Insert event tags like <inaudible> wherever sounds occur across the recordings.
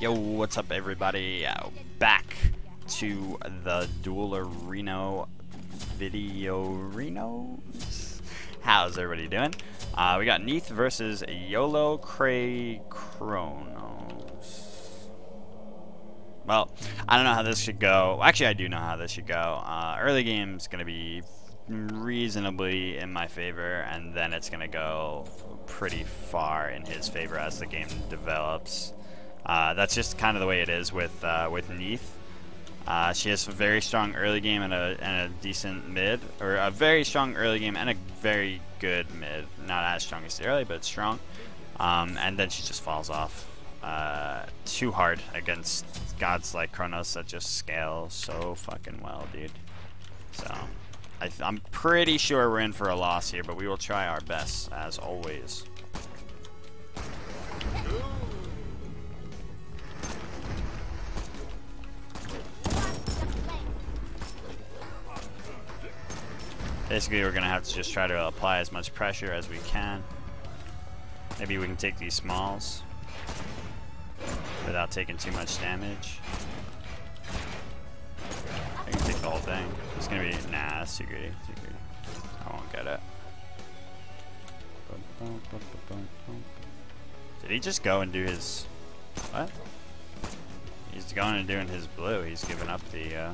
Yo, what's up everybody? Back to the Duel Arena video Renos? How's everybody doing? Uh, we got Neith versus YOLO Cray Chronos. Well, I don't know how this should go. Actually, I do know how this should go. Uh, early game's to be reasonably in my favor, and then it's to go pretty far in his favor as the game develops. Uh, that's just kind of the way it is with uh, with Neith. Uh, she has a very strong early game and a, and a decent mid, or a very strong early game and a very good mid. Not as strong as the early, but strong. Um, and then she just falls off uh, too hard against gods like Chronos that just scale so fucking well, dude. So I am pretty sure we're in for a loss here, but we will try our best as always. Basically, we're going to have to just try to apply as much pressure as we can. Maybe we can take these smalls without taking too much damage. I can take the whole thing. It's going to be... Nah, that's too greedy. Too greedy. I won't get it. Did he just go and do his... What? He's going and doing his blue. He's giving up the... Uh,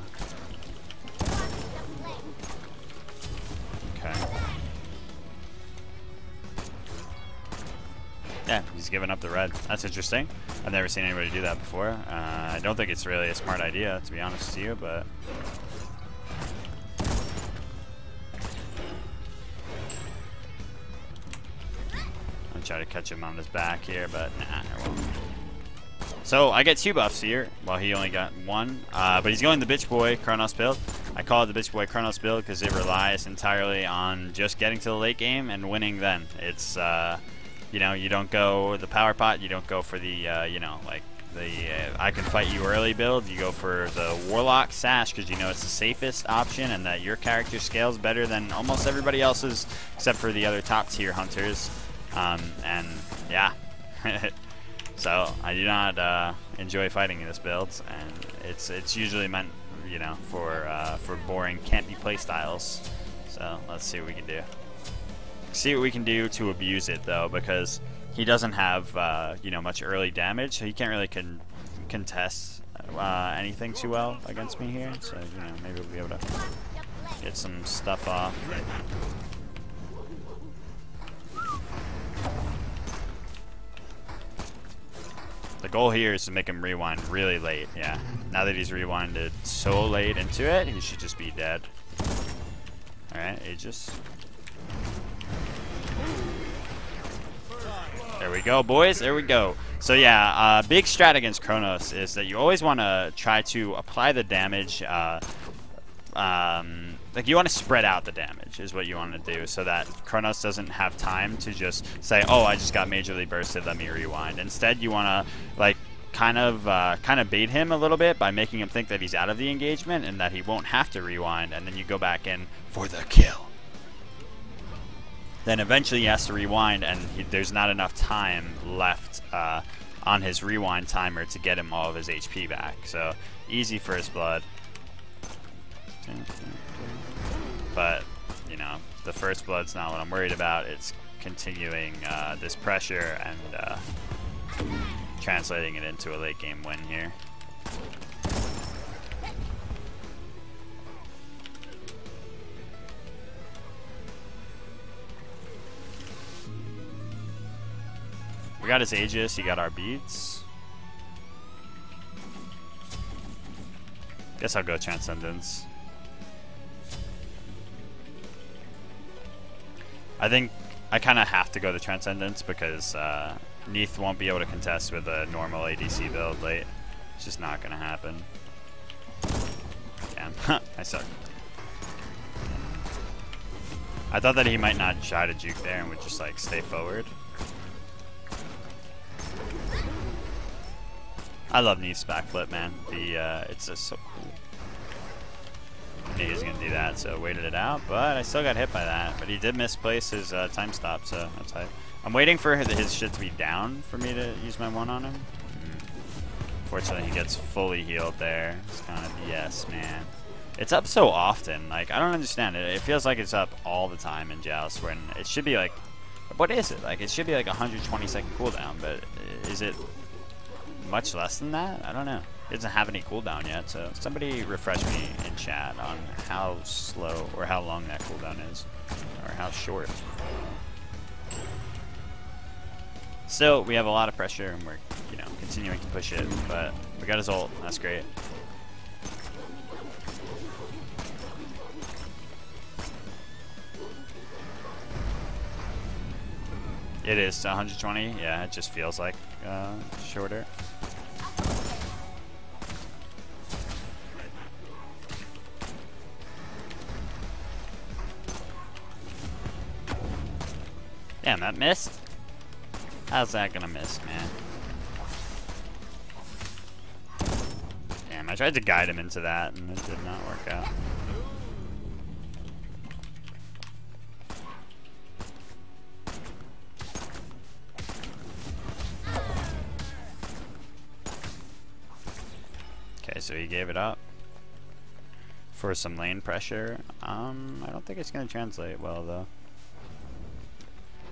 Yeah, he's giving up the red. That's interesting. I've never seen anybody do that before. Uh, I don't think it's really a smart idea, to be honest with you, but... I'll try to catch him on his back here, but nah, I won't. So I get two buffs here, while he only got one. Uh, but he's going the bitch boy Chronos build. I call it the bitch boy Chronos build because it relies entirely on just getting to the late game and winning. Then it's uh, you know you don't go the power pot, you don't go for the uh, you know like the uh, I can fight you early build. You go for the warlock sash because you know it's the safest option and that your character scales better than almost everybody else's except for the other top tier hunters. Um, and yeah. <laughs> So I do not uh, enjoy fighting in this build, and it's it's usually meant, you know, for uh, for boring can't campy playstyles. So let's see what we can do. See what we can do to abuse it though, because he doesn't have uh, you know much early damage, so he can't really con contest uh, anything too well against me here. So you know maybe we'll be able to get some stuff off. The goal here is to make him rewind really late, yeah. Now that he's rewinded so late into it, he should just be dead. Alright, Aegis. There we go, boys. There we go. So yeah, uh, big strat against Chronos is that you always want to try to apply the damage uh, um, like you want to spread out the damage is what you want to do so that Chronos doesn't have time to just say, oh, I just got majorly bursted, let me rewind. Instead, you want to like kind of uh, kind of bait him a little bit by making him think that he's out of the engagement and that he won't have to rewind, and then you go back in for the kill. Then eventually he has to rewind, and he, there's not enough time left uh, on his rewind timer to get him all of his HP back. So easy first blood. But, you know, the first blood's not what I'm worried about. It's continuing uh, this pressure and uh, translating it into a late game win here. We got his Aegis, he got our beads. Guess I'll go Transcendence. I think I kind of have to go the Transcendence because uh, Neith won't be able to contest with a normal ADC build late. It's just not going to happen. Damn, <laughs> I suck. I thought that he might not try to juke there and would just like stay forward. I love Neith's backflip, man. The uh, it's just so cool he was to do that, so waited it out. But I still got hit by that. But he did misplace his uh, time stop, so that's I'm waiting for his shit to be down for me to use my one on him. Fortunately, he gets fully healed there. It's kind of yes, man. It's up so often. Like, I don't understand it. It feels like it's up all the time in Joust when it should be like... What is it? Like, it should be like 120 second cooldown, but is it much less than that? I don't know. It doesn't have any cooldown yet, so somebody refresh me in chat on how slow or how long that cooldown is, or how short. Still, we have a lot of pressure, and we're, you know, continuing to push it, but we got his ult. That's great. It is 120. Yeah, it just feels like uh, shorter. Damn, that missed? How's that gonna miss, man? Damn, I tried to guide him into that and it did not work out. Okay, so he gave it up for some lane pressure. Um, I don't think it's gonna translate well though.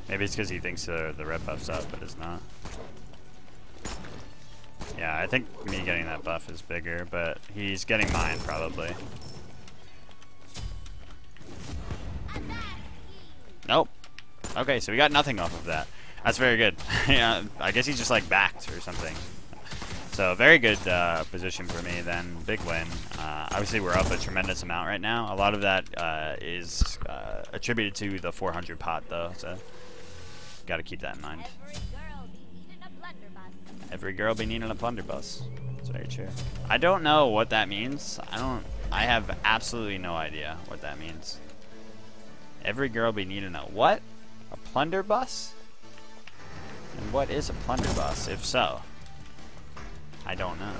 Maybe it's because he thinks the, the red buff's up, but it's not. Yeah, I think me getting that buff is bigger, but he's getting mine, probably. Nope. Okay, so we got nothing off of that. That's very good. <laughs> yeah, I guess he's just like backed or something. So very good uh, position for me then. Big win. Uh, obviously we're up a tremendous amount right now. A lot of that uh, is uh, attributed to the 400 pot though. So Got to keep that in mind. Every girl be needing a blunderbuss. It's very true. I don't know what that means. I don't. I have absolutely no idea what that means. Every girl be needing a what? A blunderbuss? And what is a blunderbuss, if so? I don't know.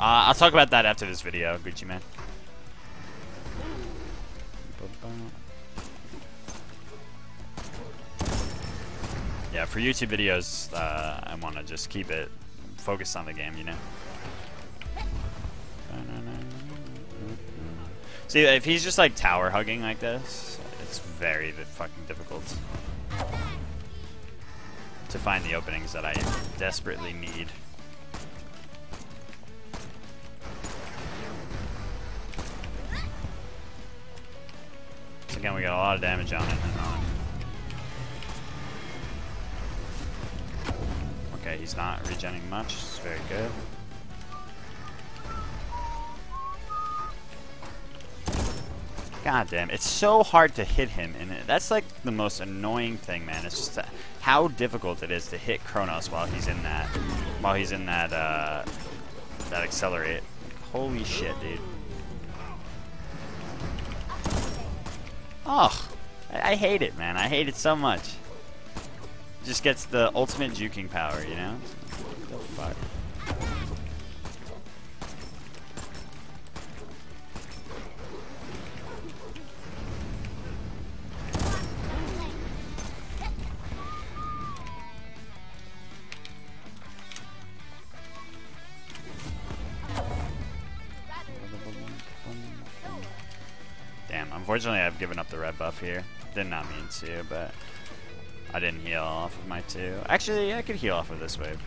Uh, I'll talk about that after this video, Gucci man. Yeah, for YouTube videos, uh, I want to just keep it focused on the game, you know? See, if he's just like tower hugging like this, it's very fucking difficult to find the openings that I desperately need. So again, we got a lot of damage on it he's not regenning much. It's very good. God damn, it's so hard to hit him, and that's like the most annoying thing, man. It's just how difficult it is to hit Chronos while he's in that, while he's in that, uh, that accelerate. Holy shit, dude. Oh, I, I hate it, man. I hate it so much just gets the ultimate juking power, you know? The fuck? Damn, unfortunately I've given up the red buff here. Did not mean to, but I didn't heal off of my two. Actually, I could heal off of this wave.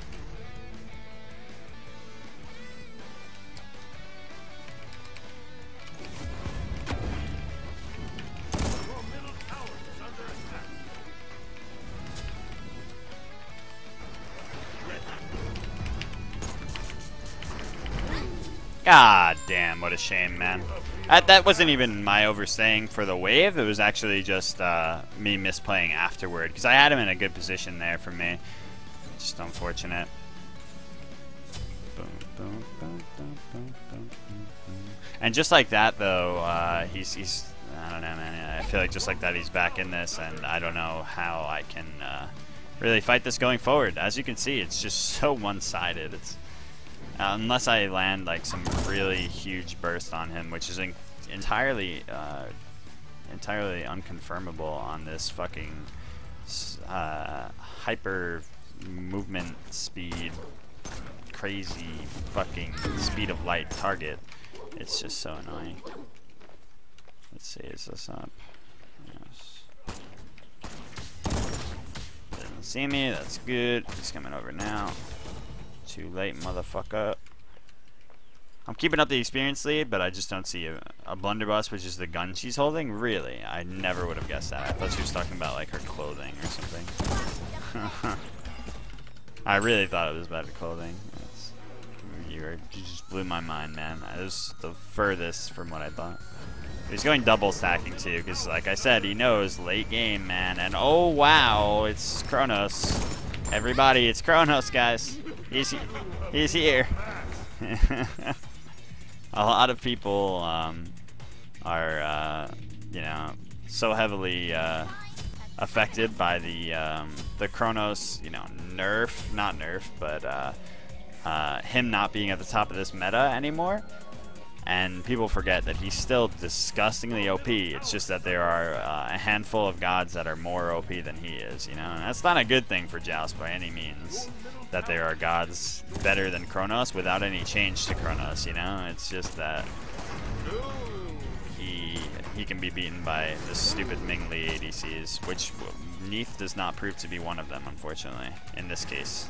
God damn, what a shame, man. That, that wasn't even my overstaying for the wave. It was actually just uh, me misplaying afterward. Because I had him in a good position there for me. Just unfortunate. And just like that, though, uh, he's, he's, I don't know, man. I feel like just like that, he's back in this, and I don't know how I can uh, really fight this going forward. As you can see, it's just so one-sided. It's uh, unless I land like some really huge burst on him, which is entirely, uh, entirely unconfirmable on this fucking uh, hyper movement speed, crazy fucking speed of light target. It's just so annoying. Let's see, is this up? Yes. Doesn't see me, that's good. He's coming over now. Too late, motherfucker. I'm keeping up the experience lead, but I just don't see a, a blunderbuss, which is the gun she's holding. Really, I never would have guessed that. I thought she was talking about like her clothing or something. <laughs> I really thought it was about her clothing. That's, you, were, you just blew my mind, man. It was the furthest from what I thought. He's going double stacking too, because like I said, he knows late game, man. And oh wow, it's Chronos. Everybody, it's Chronos, guys. He's he's here. <laughs> a lot of people um, are, uh, you know, so heavily uh, affected by the um, the Chronos, you know, nerf, not nerf, but uh, uh, him not being at the top of this meta anymore. And people forget that he's still disgustingly OP. It's just that there are uh, a handful of gods that are more OP than he is, you know? And that's not a good thing for Joust by any means that there are gods better than Chronos without any change to Chronos, you know? It's just that he he can be beaten by the stupid Ming Li ADCs, which Neith does not prove to be one of them, unfortunately, in this case.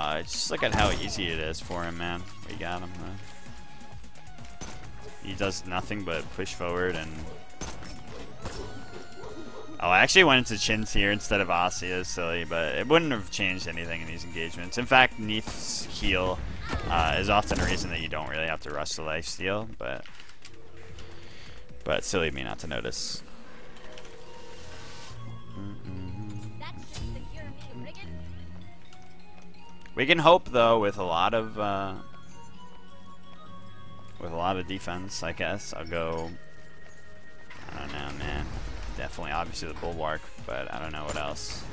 Yeah, just look at how easy it is for him, man. We got him, he does nothing but push forward and... Oh, I actually went into Qin's here instead of Asi, silly, but it wouldn't have changed anything in these engagements. In fact, Neith's heal uh, is often a reason that you don't really have to rush the life steal, but... But silly me not to notice. We can hope, though, with a lot of... Uh, with a lot of defense, I guess. I'll go, I don't know, man. Definitely, obviously the Bulwark, but I don't know what else.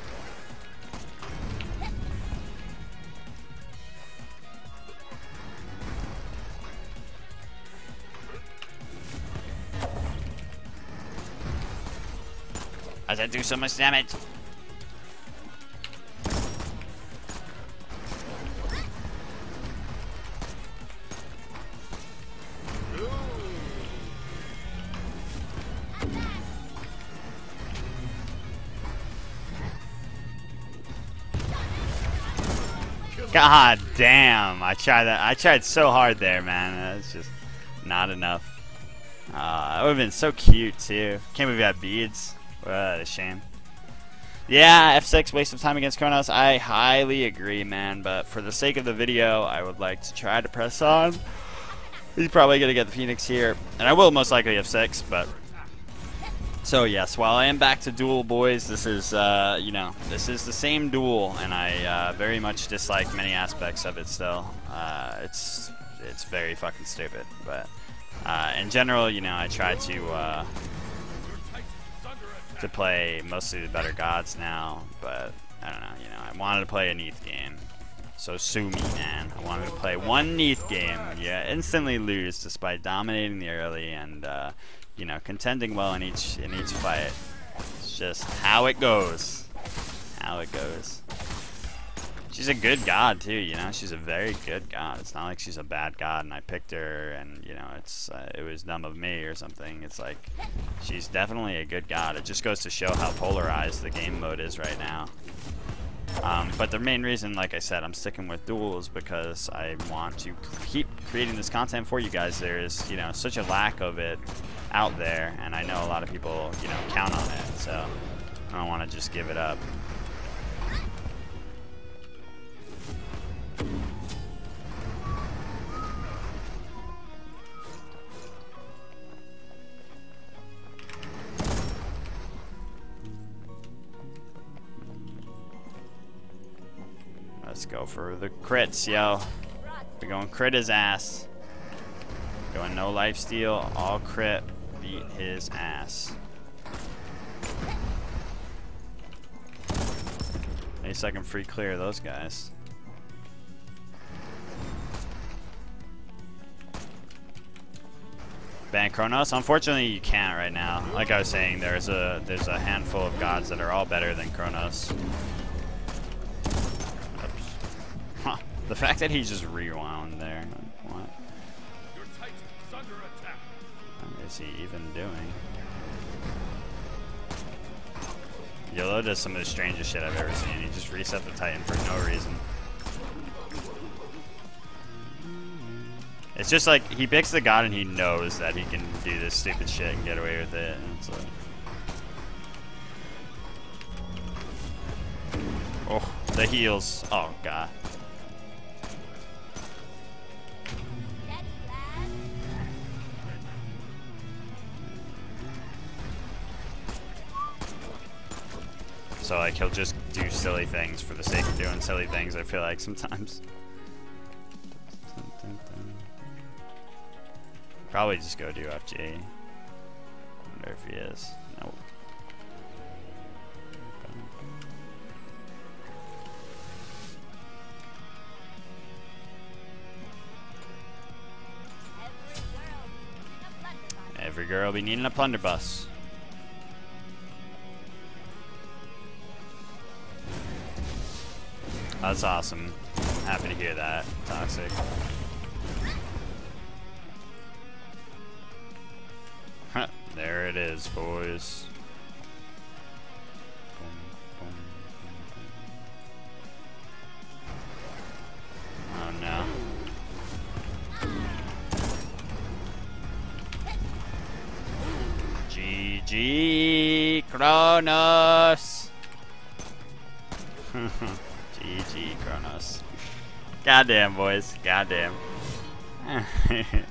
As I do so much damage. God damn! I tried that. I tried so hard there, man. It's just not enough. Uh, that would have been so cute too. Can't believe we had beads. What a shame. Yeah, F6 waste of time against Chronos. I highly agree, man. But for the sake of the video, I would like to try to press on. He's probably gonna get the Phoenix here, and I will most likely F6, but so yes, while I am back to Duel Boys, this is, uh, you know, this is the same Duel, and I uh, very much dislike many aspects of it still. Uh, it's, it's very fucking stupid, but uh, in general, you know, I try to, uh, to play mostly the better gods now, but I don't know, you know, I wanted to play a Neith game. So sue me, man. I wanted to play one Neith game. Yeah, instantly lose despite dominating the early and uh, you know, contending well in each in each fight. It's just how it goes. How it goes. She's a good god too, you know. She's a very good god. It's not like she's a bad god and I picked her and you know it's uh, it was dumb of me or something. It's like she's definitely a good god. It just goes to show how polarized the game mode is right now. Um, but the main reason, like I said, I'm sticking with duels because I want to keep creating this content for you guys. There is, you know, such a lack of it out there, and I know a lot of people, you know, count on it. So I don't want to just give it up. Crits, yo. We're going crit his ass. Going no life steal, all crit, beat his ass. Any second free clear those guys. ban Chronos. Unfortunately, you can't right now. Like I was saying, there's a there's a handful of gods that are all better than Chronos. The fact that he just rewound there. What? What is he even doing? YOLO does some of the strangest shit I've ever seen. He just reset the Titan for no reason. It's just like, he picks the god and he knows that he can do this stupid shit and get away with it. And it's like... Oh, the heals. Oh, God. So like he'll just do silly things for the sake of doing silly things, I feel like sometimes. Probably just go do FG. Wonder if he is. Every girl be needing a plunder That's awesome. Happy to hear that. Toxic. there it is, boys. Oh no. GG Chronos. Goddamn boys. Goddamn. <laughs>